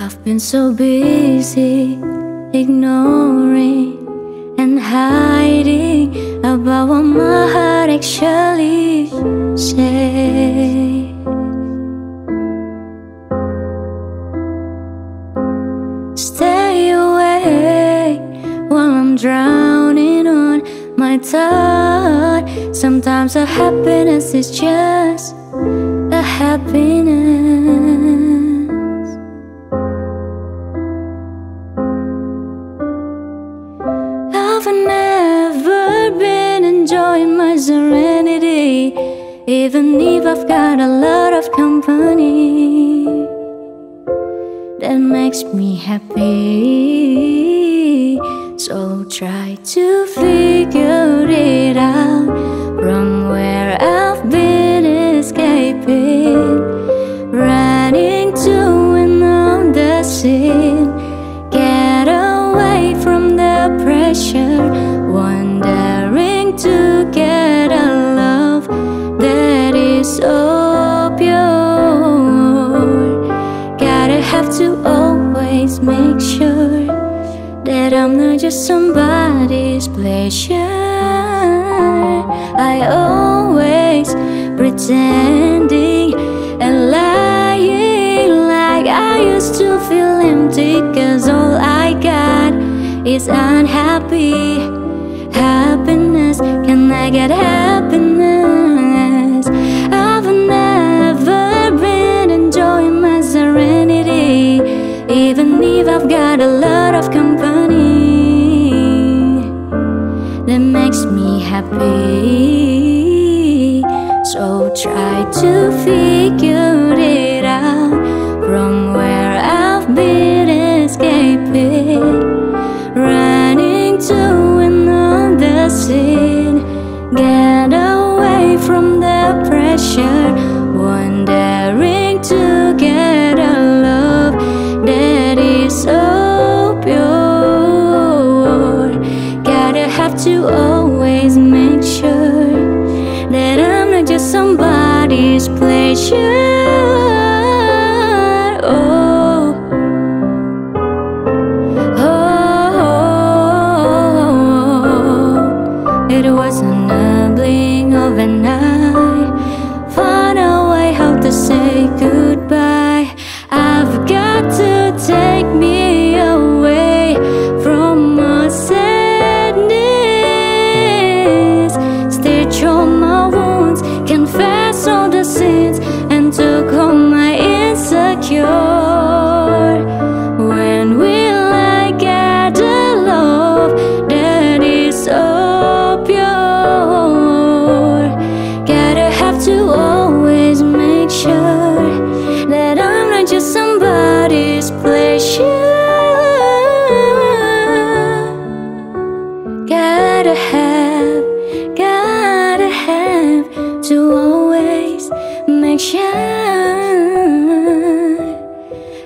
I've been so busy ignoring and hiding about what my heart actually says. Stay away while I'm drowning on my thought. Sometimes a happiness is just a happiness. Serenity, even if I've got a lot of company that makes me happy. So try to figure it out from where I've been escaping, running to another scene. Get away from the pressure, wondering that I'm not just somebody's pleasure. I always pretending and lying like I used to feel empty, cause all I got is unhappy happiness. Can I get happiness? If I've got a lot of company that makes me happy. So try to figure it out from where I've been it wasn't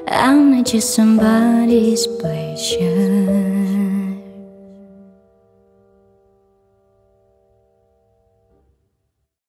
I'm not just somebody's pleasure.